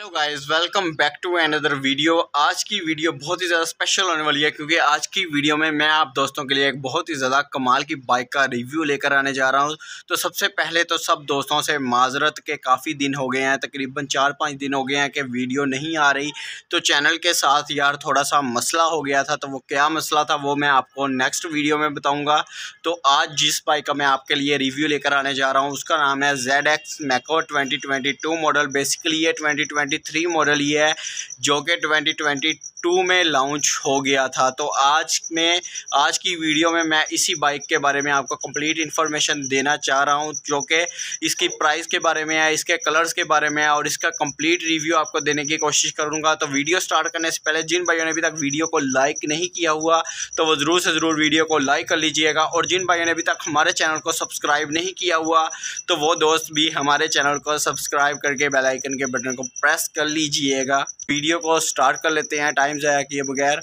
Hello guys welcome back to another video आज की video बहुत ही ज़्यादा स्पेशल होने वाली है, क्योंकि आज की वीडियो में मैं आप दोस्तों के लिए एक बहुत ही ज़्यादा कमाल की बाइक का रिव्यू लेकर आने जा रहा हूँ। तो सबसे पहले तो सब दोस्तों से माजरत के काफ़ी दिन हो गए हैं, तकरीबन चार पाँच दिन हो गए हैं कि वीडियो नहीं आ रही। तो चैनल के साथ यार थोड़ा सा मसला हो गया था तो वो क्या मसला था वो मैं आपको नेक्स्ट वीडियो में बताऊँगा। तो आज जिस बाइक का मैं आपके लिए रिव्यू लेकर आने जा रहा हूँ, उसका नाम है जेड एक्स मैको ट्वेंटी मॉडल बेसिकली ये ट्वेंटी ट्वेंटी थ्री मॉडल ये है जो कि ट्वेंटी ट्वेंटी टू में लॉन्च हो गया था। तो आज में, आज की वीडियो में मैं इसी बाइक के बारे में आपको कंप्लीट इन्फॉर्मेशन देना चाह रहा हूँ, जो कि इसकी प्राइस के बारे में है, इसके कलर्स के बारे में है और इसका कंप्लीट रिव्यू आपको देने की कोशिश करूँगा। तो वीडियो स्टार्ट करने से पहले जिन भाइयों ने अभी तक वीडियो को लाइक नहीं किया हुआ तो वो ज़रूर से ज़रूर वीडियो को लाइक कर लीजिएगा। और जिन भाइयों ने अभी तक हमारे चैनल को सब्सक्राइब नहीं किया हुआ तो वो दोस्त भी हमारे चैनल को सब्सक्राइब करके बेलाइकन के बटन को प्रेस कर लीजिएगा। वीडियो को स्टार्ट कर लेते हैं टाइम ज़ाया किए बगैर।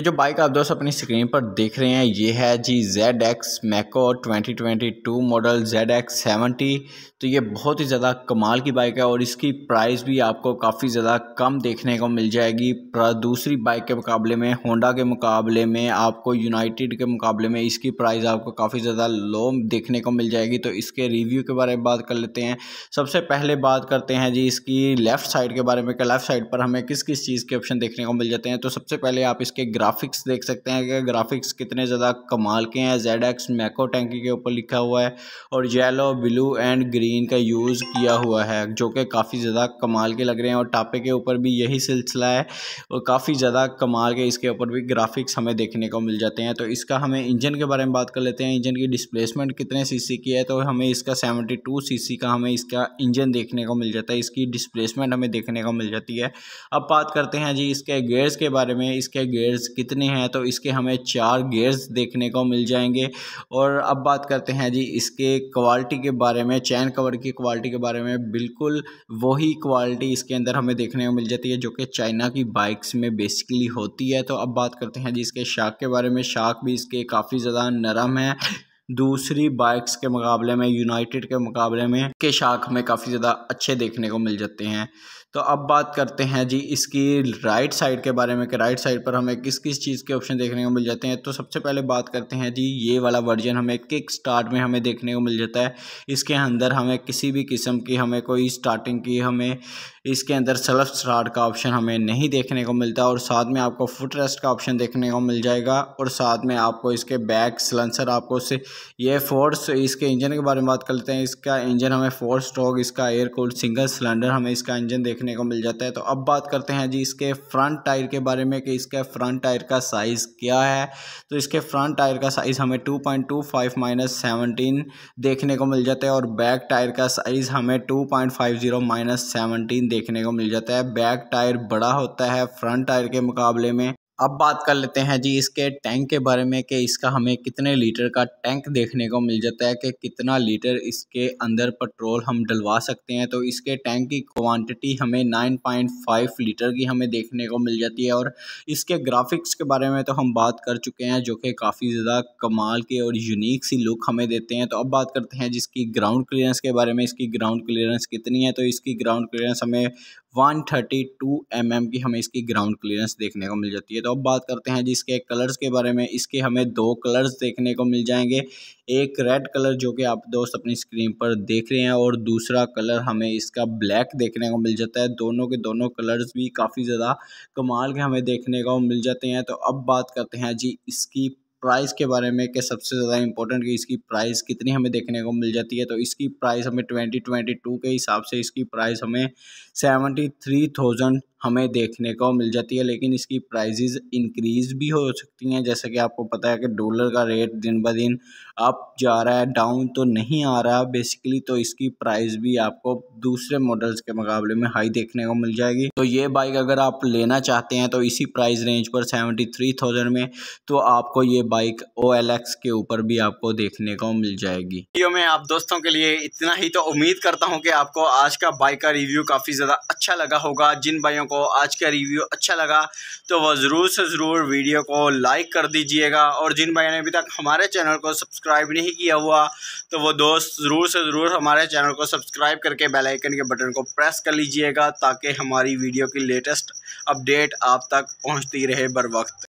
जो बाइक आप दोस्त अपनी स्क्रीन पर देख रहे हैं, ये है जी Z X मैको twenty twenty two model Z X seventy तो ये बहुत ही ज़्यादा कमाल की बाइक है और इसकी प्राइस भी आपको काफ़ी ज़्यादा कम देखने को मिल जाएगी। दूसरी बाइक के मुकाबले में होंडा के मुकाबले में, आपको यूनाइटेड के मुकाबले में इसकी प्राइस आपको काफ़ी ज़्यादा लो देखने को मिल जाएगी। तो इसके रिव्यू के बारे में बात कर लेते हैं। सबसे पहले बात करते हैं जी इसकी लेफ़्ट साइड के बारे में लेफ़्ट साइड पर हमें किस किस चीज़ के ऑप्शन देखने को मिल जाते हैं। तो सबसे पहले आप इसके ग्राफिक्स देख सकते हैं कि ग्राफिक्स कितने ज़्यादा कमाल के हैं। जेड एक्स मैको टैंकी के ऊपर लिखा हुआ है और येलो ब्लू एंड ग्रीन का यूज़ किया हुआ है, जो कि काफ़ी ज़्यादा कमाल के लग रहे हैं और टापे के ऊपर भी यही सिलसिला है और काफ़ी ज़्यादा कमाल के इसके ऊपर भी ग्राफिक्स हमें देखने को मिल जाते हैं। तो इसका हमें इंजन के बारे में बात कर लेते हैं। इंजन की डिस्प्लेसमेंट कितने सी की है तो हमें इसका सेवेंटी टू का हमें इसका इंजन देखने को मिल जाता है। इसकी डिस्प्लेसमेंट हमें देखने को मिल जाती है। अब बात करते हैं जी इसके गेयर्स के बारे में। इसके गेयर्स कितने हैं तो इसके हमें चार गेयर्स देखने को मिल जाएँगे। और अब बात करते हैं जी इसके क्वालिटी के बारे में चैन कवर की क्वालिटी के बारे में। बिल्कुल वही क्वालिटी इसके अंदर हमें देखने को मिल जाती है, जो कि चाइना की बाइक्स में बेसिकली होती है। तो अब बात करते हैं जी इसके शाख के बारे में। शाख भी इसके काफ़ी ज़्यादा नरम है। दूसरी बाइक्स के मुकाबले में यूनाइटेड के मुकाबले में, के शाख में काफ़ी ज़्यादा अच्छे देखने को मिल जाते हैं। तो अब बात करते हैं जी इसकी राइट साइड के बारे में कि राइट साइड पर हमें किस किस चीज़ के ऑप्शन देखने को मिल जाते हैं। तो सबसे पहले बात करते हैं जी ये वाला वर्जन हमें किक स्टार्ट में हमें देखने को मिल जाता है। इसके अंदर हमें किसी भी किस्म की, हमें कोई स्टार्टिंग की, हमें इसके अंदर सेल्फ स्टार्ट का ऑप्शन हमें नहीं देखने को मिलता और साथ में आपको फुट रेस्ट का ऑप्शन देखने को मिल जाएगा और साथ में आपको इसके बैक सलेंसर आपको से ये फोर्स इसके इंजन के बारे में बात कर लेते हैं। इसका इंजन हमें फोर स्ट्रोक, इसका एयर कूल्ड सिंगल सिलेंडर हमें इसका इंजन देखने को मिल जाता है। तो अब बात करते हैं जी इसके फ्रंट टायर के बारे में कि इसका फ्रंट टायर का साइज़ क्या है। तो इसके फ्रंट टायर का साइज़ हमें two point two five minus seventeen देखने को मिल जाता है और बैक टायर का साइज़ हमें two point five zero minus seventeen देखने को मिल जाता है। बैक टायर बड़ा होता है, फ्रंट टायर के मुकाबले में। अब बात कर लेते हैं जी इसके टैंक के बारे में कि इसका हमें कितने लीटर का टैंक देखने को मिल जाता है कि कितना लीटर इसके अंदर पेट्रोल हम डलवा सकते हैं। तो इसके टैंक की क्वांटिटी हमें 9.5 लीटर की हमें देखने को मिल जाती है। और इसके ग्राफिक्स के बारे में तो हम बात कर चुके हैं, जो कि काफ़ी ज़्यादा कमाल के और यूनिक सी लुक हमें देते हैं। तो अब बात करते हैं जिसकी ग्राउंड क्लियरेंस के बारे में। इसकी ग्राउंड क्लियरेंस कितनी है? तो इसकी ग्राउंड क्लियरेंस हमें one thirty two M M की हमें इसकी ग्राउंड क्लियरेंस देखने को मिल जाती है। तो अब बात करते हैं जिसके कलर्स के बारे में। इसके हमें दो कलर्स देखने को मिल जाएँगे। एक रेड कलर जो कि आप दोस्त अपनी स्क्रीन पर देख रहे हैं और दूसरा कलर हमें इसका ब्लैक देखने को मिल जाता है। दोनों के दोनों कलर्स भी काफ़ी ज़्यादा कमाल के हमें देखने को मिल जाते हैं। तो अब बात करते हैं जी इसकी प्राइस के बारे में कि सबसे ज़्यादा इंपॉर्टेंट कि इसकी प्राइस कितनी हमें देखने को मिल जाती है तो इसकी प्राइस हमें ट्वेंटी ट्वेंटी टू के हिसाब से इसकी प्राइस हमें सेवेंटी थ्री थाउज़ेंड हमें देखने को मिल जाती है, लेकिन इसकी प्राइजेज़ इंक्रीज़ भी हो सकती हैं। जैसे कि आपको पता है कि डॉलर का रेट दिन ब दिन अप जा रहा है डाउन तो नहीं आ रहा। बेसिकली तो इसकी प्राइस भी आपको दूसरे मॉडल्स के मुकाबले में हाई देखने को मिल जाएगी। तो ये बाइक अगर आप लेना चाहते हैं तो इसी प्राइस रेंज पर सेवेंटी थ्री थाउज़ेंड में तो आपको ये बाइक ओ एल एक्स के ऊपर भी आपको देखने को मिल जाएगी। वीडियो में आप दोस्तों के लिए इतना ही तो उम्मीद करता हूँ कि आपको आज का बाइक का रिव्यू काफ़ी ज़्यादा अच्छा लगा होगा। जिन बाइयों को आज का रिव्यू अच्छा लगा तो वह ज़रूर से ज़रूर वीडियो को लाइक कर दीजिएगा। और जिन भाई ने अभी तक हमारे चैनल को सब्सक्राइब नहीं किया हुआ तो वो दोस्त ज़रूर से ज़रूर हमारे चैनल को सब्सक्राइब करके बेलाइकन के बटन को प्रेस कर लीजिएगा, ताकि हमारी वीडियो की लेटेस्ट अपडेट आप तक पहुँचती रहे बर वक्त।